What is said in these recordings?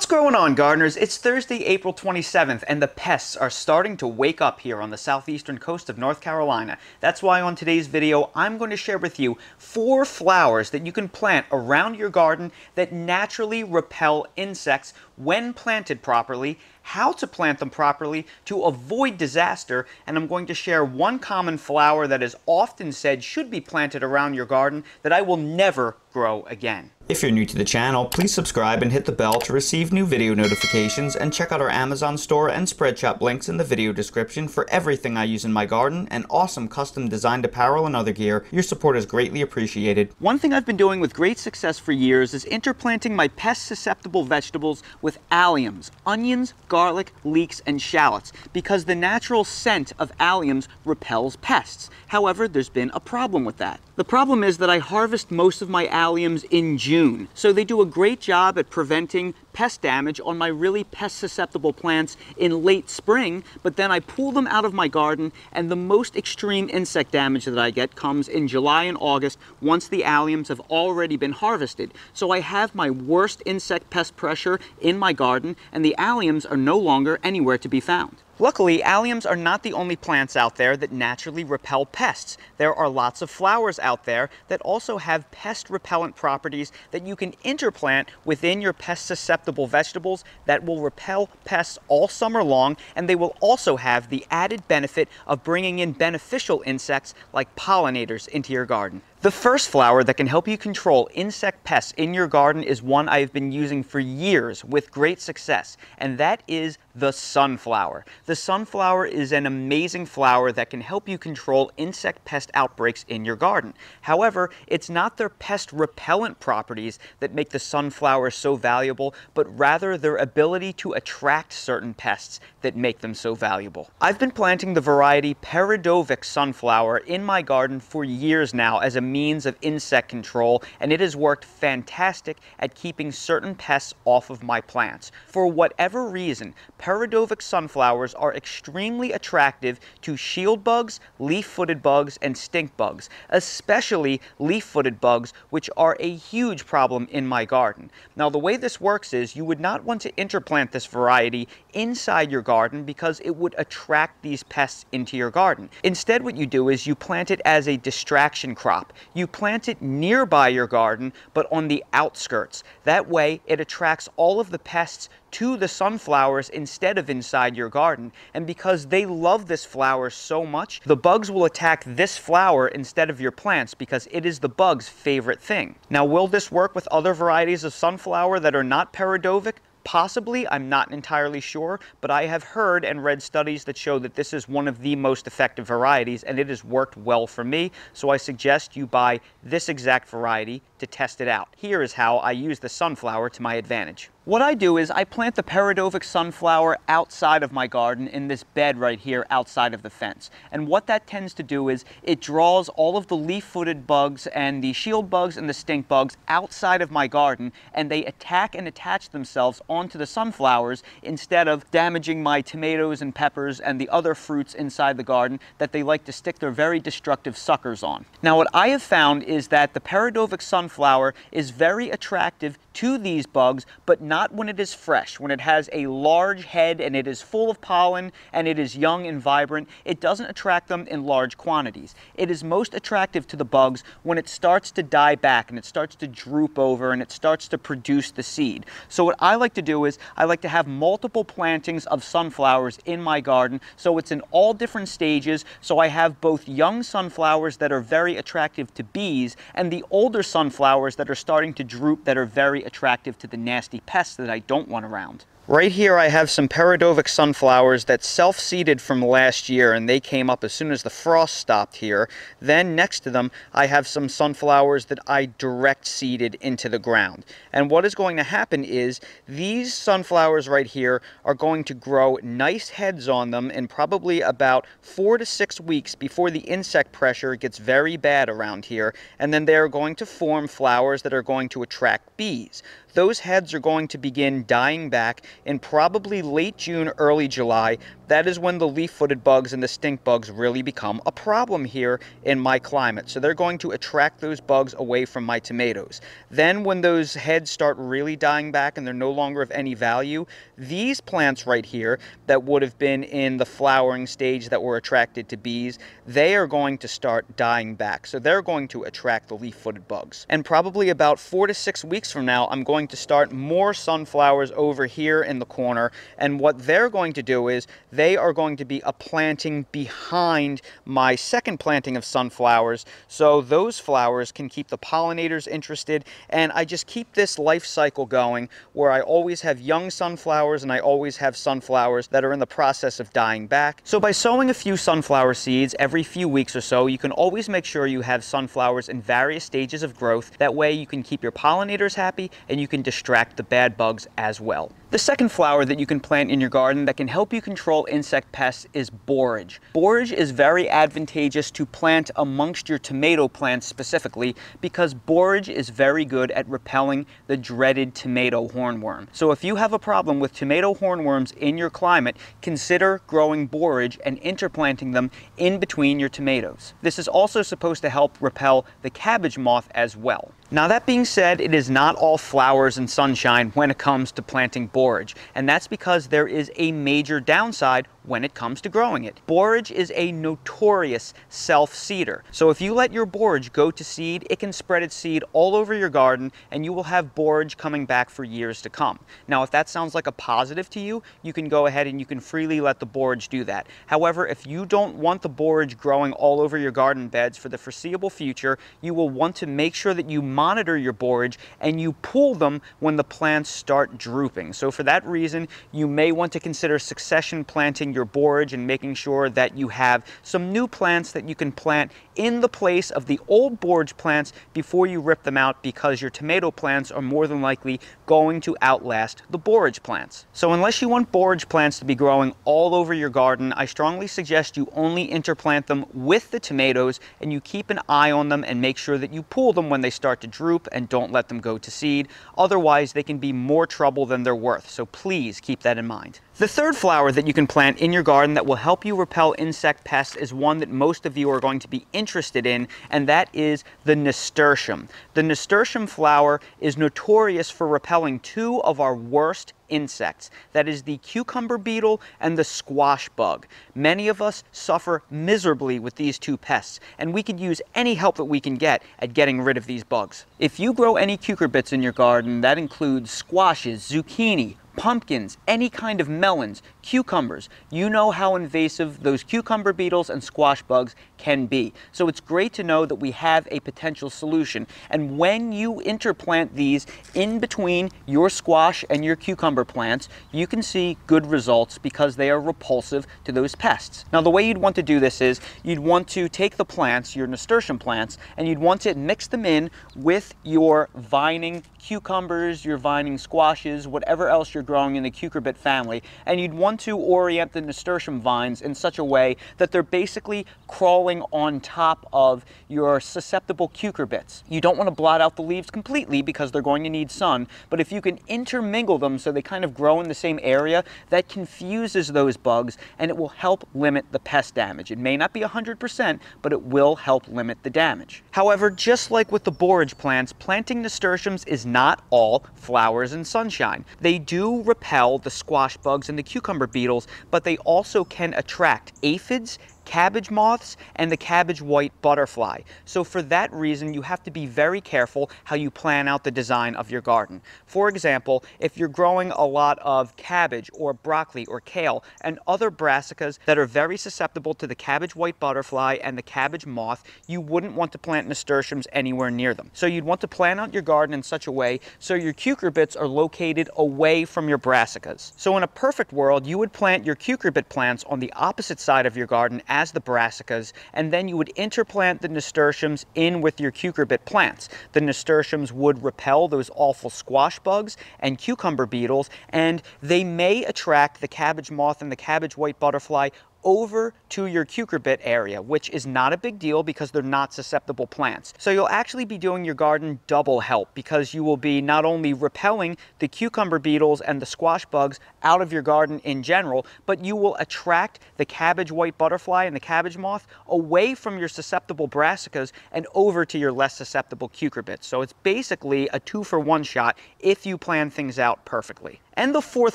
What's going on, gardeners? It's Thursday, April 27th, and the pests are starting to wake up here on the southeastern coast of North Carolina. That's why on today's video, I'm going to share with you four flowers that you can plant around your garden that naturally repel insects when planted properly, how to plant them properly to avoid disaster, and I'm going to share one common flower that is often said should be planted around your garden that I will never grow again. If you're new to the channel, please subscribe and hit the bell to receive new video notifications and check out our Amazon store and Spreadshop links in the video description for everything I use in my garden and awesome custom designed apparel and other gear. Your support is greatly appreciated. One thing I've been doing with great success for years is interplanting my pest susceptible vegetables with alliums, onions, garlic, leeks, and shallots because the natural scent of alliums repels pests. However, there's been a problem with that. The problem is that I harvest most of my alliums in June, so they do a great job at preventing pest damage on my really pest susceptible plants in late spring, but then I pull them out of my garden and the most extreme insect damage that I get comes in July and August once the alliums have already been harvested. So I have my worst insect pest pressure in my garden and the alliums are no longer anywhere to be found. Luckily, alliums are not the only plants out there that naturally repel pests. There are lots of flowers out there that also have pest repellent properties that you can interplant within your pest susceptible vegetables that will repel pests all summer long and they will also have the added benefit of bringing in beneficial insects like pollinators into your garden. The first flower that can help you control insect pests in your garden is one I've been using for years with great success, and that is the sunflower. The sunflower is an amazing flower that can help you control insect pest outbreaks in your garden. However, it's not their pest repellent properties that make the sunflower so valuable, but rather their ability to attract certain pests that make them so valuable. I've been planting the variety Peredovik sunflower in my garden for years now as a means of insect control, and it has worked fantastic at keeping certain pests off of my plants. For whatever reason, Peredovik sunflowers are extremely attractive to shield bugs, leaf-footed bugs, and stink bugs, especially leaf-footed bugs, which are a huge problem in my garden. Now, the way this works is you would not want to interplant this variety inside your garden because it would attract these pests into your garden. Instead, what you do is you plant it as a distraction crop. You plant it nearby your garden, but on the outskirts. That way, it attracts all of the pests to the sunflowers instead of inside your garden. And because they love this flower so much, the bugs will attack this flower instead of your plants because it is the bug's favorite thing. Now, will this work with other varieties of sunflower that are not Peredovik? Possibly, I'm not entirely sure, but I have heard and read studies that show that this is one of the most effective varieties and it has worked well for me, so I suggest you buy this exact variety to test it out. Here is how I use the sunflower to my advantage. What I do is I plant the Peredovik sunflower outside of my garden in this bed right here outside of the fence. And what that tends to do is it draws all of the leaf-footed bugs and the shield bugs and the stink bugs outside of my garden and they attack and attach themselves onto the sunflowers instead of damaging my tomatoes and peppers and the other fruits inside the garden that they like to stick their very destructive suckers on. Now what I have found is that the Peredovik sunflower is very attractive to these bugs, but not when it is fresh. When it has a large head and it is full of pollen and it is young and vibrant, it doesn't attract them in large quantities. It is most attractive to the bugs when it starts to die back and it starts to droop over and it starts to produce the seed. So what I like to do is I like to have multiple plantings of sunflowers in my garden so it's in all different stages so I have both young sunflowers that are very attractive to bees and the older sunflowers that are starting to droop that are very attractive to the nasty pests that I don't want around. Right here I have some Peredovik sunflowers that self-seeded from last year and they came up as soon as the frost stopped here. Then next to them I have some sunflowers that I direct seeded into the ground. And what is going to happen is these sunflowers right here are going to grow nice heads on them in probably about four to six weeks before the insect pressure gets very bad around here. And then they're going to form flowers that are going to attract bees those heads are going to begin dying back in probably late June, early July, that is when the leaf-footed bugs and the stink bugs really become a problem here in my climate. So they're going to attract those bugs away from my tomatoes. Then when those heads start really dying back and they're no longer of any value, these plants right here that would have been in the flowering stage that were attracted to bees, they are going to start dying back. So they're going to attract the leaf-footed bugs. And probably about four to six weeks from now, I'm going to start more sunflowers over here in the corner. And what they're going to do is they are going to be a planting behind my second planting of sunflowers. So those flowers can keep the pollinators interested. And I just keep this life cycle going where I always have young sunflowers and I always have sunflowers that are in the process of dying back. So by sowing a few sunflower seeds every few weeks or so, you can always make sure you have sunflowers in various stages of growth. That way you can keep your pollinators happy and you can distract the bad bugs as well. The second flower that you can plant in your garden that can help you control insect pests is borage. Borage is very advantageous to plant amongst your tomato plants specifically because borage is very good at repelling the dreaded tomato hornworm. So if you have a problem with tomato hornworms in your climate, consider growing borage and interplanting them in between your tomatoes. This is also supposed to help repel the cabbage moth as well. Now that being said, it is not all flowers and sunshine when it comes to planting borage, and that's because there is a major downside when it comes to growing it. Borage is a notorious self-seeder. So if you let your borage go to seed, it can spread its seed all over your garden and you will have borage coming back for years to come. Now if that sounds like a positive to you, you can go ahead and you can freely let the borage do that. However, if you don't want the borage growing all over your garden beds for the foreseeable future, you will want to make sure that you monitor your borage and you pull them when the plants start drooping. So for that reason, you may want to consider succession planting your borage and making sure that you have some new plants that you can plant in the place of the old borage plants before you rip them out because your tomato plants are more than likely going to outlast the borage plants. So unless you want borage plants to be growing all over your garden, I strongly suggest you only interplant them with the tomatoes and you keep an eye on them and make sure that you pull them when they start to droop and don't let them go to seed. Otherwise, they can be more trouble than they're worth. So please keep that in mind. The third flower that you can plant in your garden that will help you repel insect pests is one that most of you are going to be interested in, and that is the nasturtium. The nasturtium flower is notorious for repelling two of our worst insects. That is the cucumber beetle and the squash bug. Many of us suffer miserably with these two pests, and we could use any help that we can get at getting rid of these bugs. If you grow any cucurbits in your garden, that includes squashes, zucchini, pumpkins, any kind of melons, cucumbers. You know how invasive those cucumber beetles and squash bugs can be. So it's great to know that we have a potential solution. And when you interplant these in between your squash and your cucumber plants, you can see good results because they are repulsive to those pests. Now the way you'd want to do this is you'd want to take the plants, your nasturtium plants, and you'd want to mix them in with your vining cucumbers, your vining squashes, whatever else you're growing in the cucurbit family, and you'd want to orient the nasturtium vines in such a way that they're basically crawling on top of your susceptible cucurbits. You don't want to blot out the leaves completely because they're going to need sun, but if you can intermingle them so they kind of grow in the same area, that confuses those bugs and it will help limit the pest damage. It may not be 100%, but it will help limit the damage. However, just like with the borage plants, planting nasturtiums is not all flowers and sunshine. They repel the squash bugs and the cucumber beetles, but they also can attract aphids cabbage moths and the cabbage white butterfly. So for that reason, you have to be very careful how you plan out the design of your garden. For example, if you're growing a lot of cabbage or broccoli or kale and other brassicas that are very susceptible to the cabbage white butterfly and the cabbage moth, you wouldn't want to plant nasturtiums anywhere near them. So you'd want to plan out your garden in such a way so your cucurbits are located away from your brassicas. So in a perfect world, you would plant your cucurbit plants on the opposite side of your garden as the brassicas, and then you would interplant the nasturtiums in with your cucurbit plants. The nasturtiums would repel those awful squash bugs and cucumber beetles, and they may attract the cabbage moth and the cabbage white butterfly over to your cucurbit area, which is not a big deal because they're not susceptible plants. So you'll actually be doing your garden double help because you will be not only repelling the cucumber beetles and the squash bugs out of your garden in general, but you will attract the cabbage white butterfly and the cabbage moth away from your susceptible brassicas and over to your less susceptible cucurbits. So it's basically a two for one shot if you plan things out perfectly. And the fourth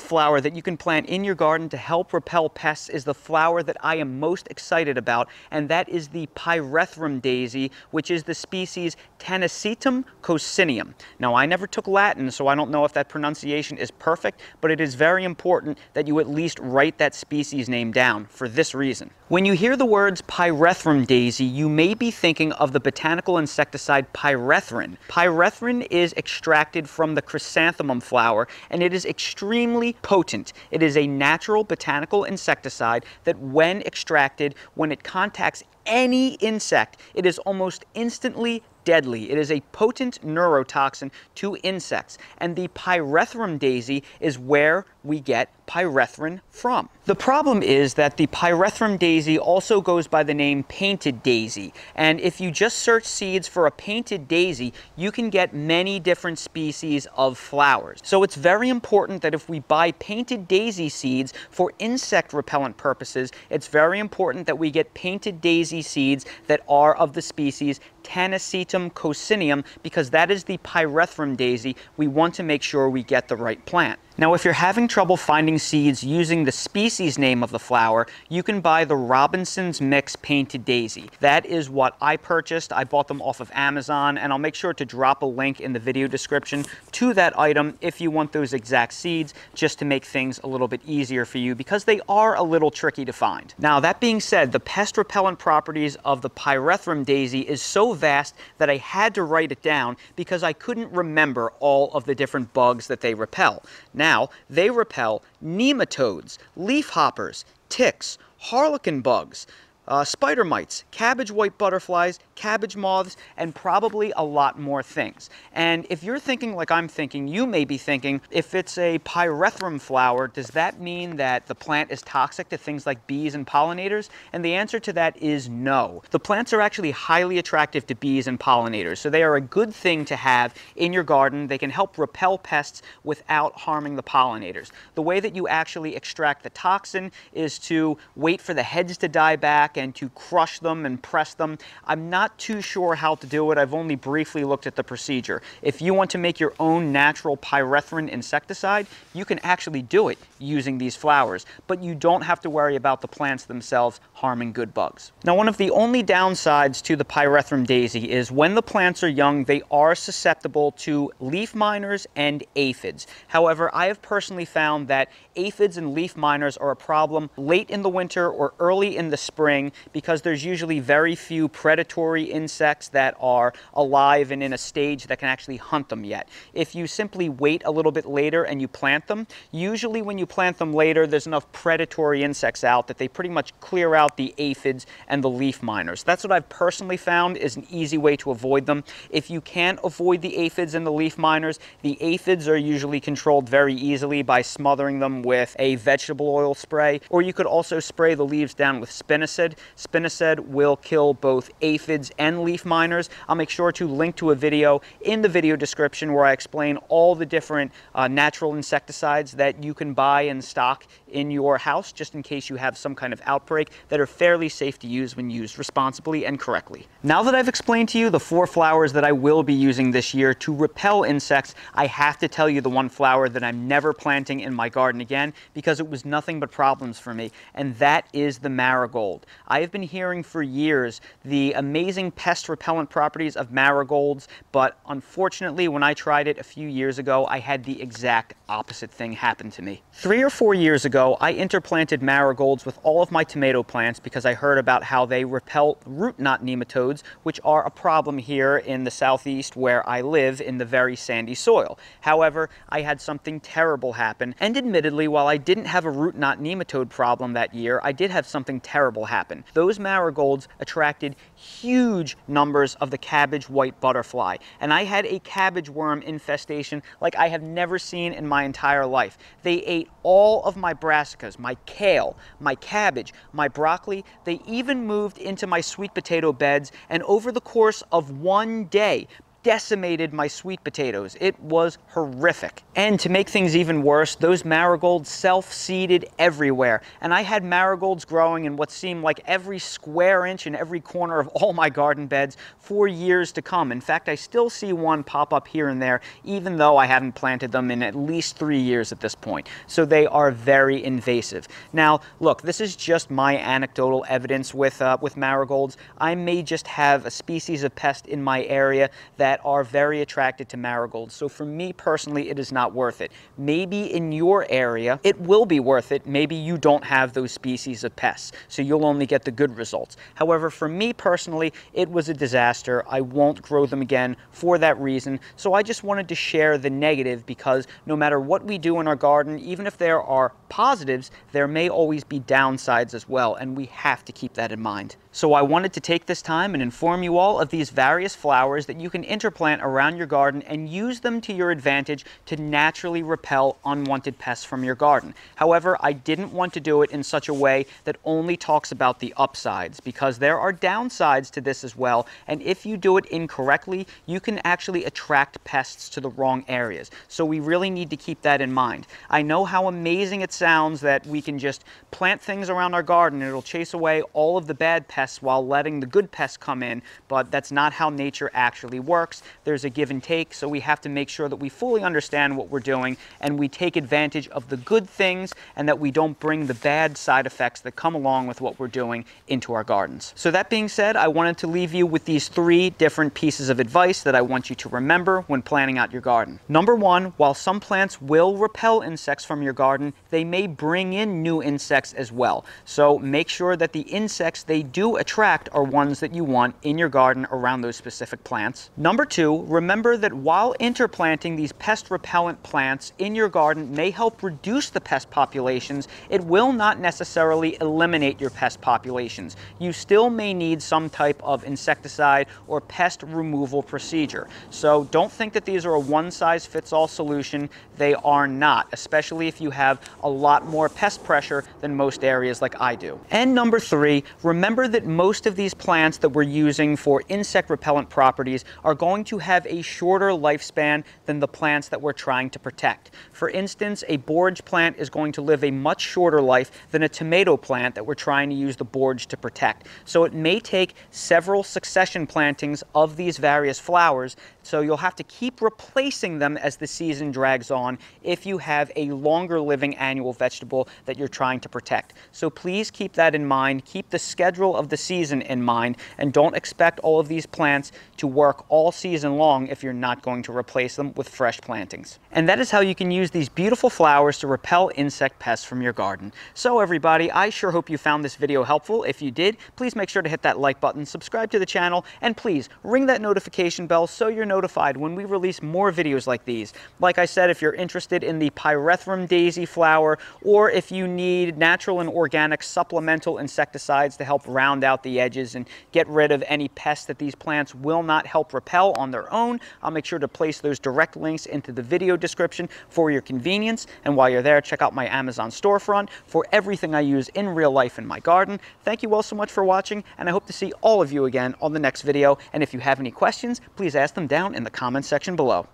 flower that you can plant in your garden to help repel pests is the flower that I am most excited about, and that is the pyrethrum daisy, which is the species Tanacetum coccineum. Now, I never took Latin, so I don't know if that pronunciation is perfect, but it is very important that you at least write that species name down for this reason. When you hear the words pyrethrum daisy, you may be thinking of the botanical insecticide pyrethrin. Pyrethrin is extracted from the chrysanthemum flower, and it is extremely potent. It is a natural botanical insecticide that when extracted, when it contacts any insect, it is almost instantly deadly. It is a potent neurotoxin to insects, and the pyrethrum daisy is where we get pyrethrin from. The problem is that the pyrethrum daisy also goes by the name painted daisy, and if you just search seeds for a painted daisy, you can get many different species of flowers. So it's very important that if we buy painted daisy seeds for insect repellent purposes, it's very important that we get painted daisy seeds that are of the species Tanacetum coccineum because that is the pyrethrum daisy. We want to make sure we get the right plant. Now, if you're having trouble finding seeds using the species name of the flower, you can buy the Robinson's Mix Painted Daisy. That is what I purchased. I bought them off of Amazon, and I'll make sure to drop a link in the video description to that item if you want those exact seeds, just to make things a little bit easier for you because they are a little tricky to find. Now, that being said, the pest repellent properties of the Pyrethrum Daisy is so vast that I had to write it down because I couldn't remember all of the different bugs that they repel. Now, now, they repel nematodes, leafhoppers, ticks, harlequin bugs, uh, spider mites, cabbage white butterflies, cabbage moths, and probably a lot more things. And if you're thinking like I'm thinking, you may be thinking, if it's a pyrethrum flower, does that mean that the plant is toxic to things like bees and pollinators? And the answer to that is no. The plants are actually highly attractive to bees and pollinators, so they are a good thing to have in your garden. They can help repel pests without harming the pollinators. The way that you actually extract the toxin is to wait for the heads to die back and to crush them and press them. I'm not not too sure how to do it. I've only briefly looked at the procedure. If you want to make your own natural pyrethrin insecticide, you can actually do it using these flowers, but you don't have to worry about the plants themselves harming good bugs. Now, one of the only downsides to the pyrethrum daisy is when the plants are young, they are susceptible to leaf miners and aphids. However, I have personally found that aphids and leaf miners are a problem late in the winter or early in the spring because there's usually very few predatory insects that are alive and in a stage that can actually hunt them yet. If you simply wait a little bit later and you plant them, usually when you plant them later, there's enough predatory insects out that they pretty much clear out the aphids and the leaf miners. That's what I've personally found is an easy way to avoid them. If you can't avoid the aphids and the leaf miners, the aphids are usually controlled very easily by smothering them with a vegetable oil spray, or you could also spray the leaves down with spinosad. Spinosad will kill both aphids and leaf miners. I'll make sure to link to a video in the video description where I explain all the different uh, natural insecticides that you can buy and stock in your house just in case you have some kind of outbreak that are fairly safe to use when used responsibly and correctly. Now that I've explained to you the four flowers that I will be using this year to repel insects, I have to tell you the one flower that I'm never planting in my garden again because it was nothing but problems for me, and that is the marigold. I have been hearing for years the amazing amazing pest repellent properties of marigolds, but unfortunately, when I tried it a few years ago, I had the exact opposite thing happen to me. Three or four years ago, I interplanted marigolds with all of my tomato plants because I heard about how they repel root knot nematodes, which are a problem here in the southeast where I live in the very sandy soil. However, I had something terrible happen, and admittedly, while I didn't have a root knot nematode problem that year, I did have something terrible happen. happen. Those marigolds attracted huge numbers of the cabbage white butterfly, and I had a cabbage worm infestation like I have never seen in my entire life. They ate all of my brassicas, my kale, my cabbage, my broccoli. They even moved into my sweet potato beds, and over the course of one day, decimated my sweet potatoes. It was horrific. And to make things even worse, those marigolds self-seeded everywhere. And I had marigolds growing in what seemed like every square inch in every corner of all my garden beds for years to come. In fact, I still see one pop up here and there, even though I haven't planted them in at least three years at this point. So they are very invasive. Now, look, this is just my anecdotal evidence with, uh, with marigolds. I may just have a species of pest in my area that that are very attracted to marigolds. So for me personally, it is not worth it. Maybe in your area, it will be worth it. Maybe you don't have those species of pests, so you'll only get the good results. However, for me personally, it was a disaster. I won't grow them again for that reason. So I just wanted to share the negative because no matter what we do in our garden, even if there are positives, there may always be downsides as well, and we have to keep that in mind. So I wanted to take this time and inform you all of these various flowers that you can interplant around your garden and use them to your advantage to naturally repel unwanted pests from your garden. However, I didn't want to do it in such a way that only talks about the upsides because there are downsides to this as well. And if you do it incorrectly, you can actually attract pests to the wrong areas. So we really need to keep that in mind. I know how amazing it sounds that we can just plant things around our garden and it'll chase away all of the bad pests pests while letting the good pests come in, but that's not how nature actually works. There's a give and take, so we have to make sure that we fully understand what we're doing and we take advantage of the good things and that we don't bring the bad side effects that come along with what we're doing into our gardens. So that being said, I wanted to leave you with these three different pieces of advice that I want you to remember when planning out your garden. Number one, while some plants will repel insects from your garden, they may bring in new insects as well. So make sure that the insects they do attract are ones that you want in your garden around those specific plants. Number two, remember that while interplanting these pest repellent plants in your garden may help reduce the pest populations, it will not necessarily eliminate your pest populations. You still may need some type of insecticide or pest removal procedure. So don't think that these are a one-size-fits-all solution. They are not, especially if you have a lot more pest pressure than most areas like I do. And number three, remember that most of these plants that we're using for insect repellent properties are going to have a shorter lifespan than the plants that we're trying to protect. For instance, a borage plant is going to live a much shorter life than a tomato plant that we're trying to use the borage to protect. So it may take several succession plantings of these various flowers so you'll have to keep replacing them as the season drags on if you have a longer living annual vegetable that you're trying to protect. So please keep that in mind. Keep the schedule of the season in mind and don't expect all of these plants to work all season long if you're not going to replace them with fresh plantings. And that is how you can use these beautiful flowers to repel insect pests from your garden. So everybody, I sure hope you found this video helpful. If you did, please make sure to hit that like button, subscribe to the channel, and please ring that notification bell so you're notified when we release more videos like these. Like I said, if you're interested in the pyrethrum daisy flower, or if you need natural and organic supplemental insecticides to help round out the edges and get rid of any pests that these plants will not help repel on their own, I'll make sure to place those direct links into the video description for your convenience. And while you're there, check out my Amazon storefront for everything I use in real life in my garden. Thank you all so much for watching, and I hope to see all of you again on the next video. And if you have any questions, please ask them down down in the comments section below.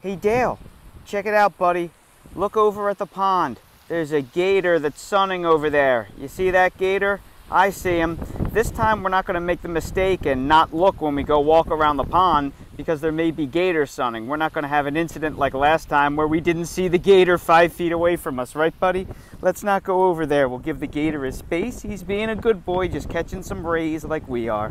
Hey Dale, check it out buddy. Look over at the pond. There's a gator that's sunning over there. You see that gator? I see him. This time we're not going to make the mistake and not look when we go walk around the pond because there may be gator sunning. We're not going to have an incident like last time where we didn't see the gator five feet away from us, right buddy? Let's not go over there. We'll give the gator his space. He's being a good boy, just catching some rays like we are.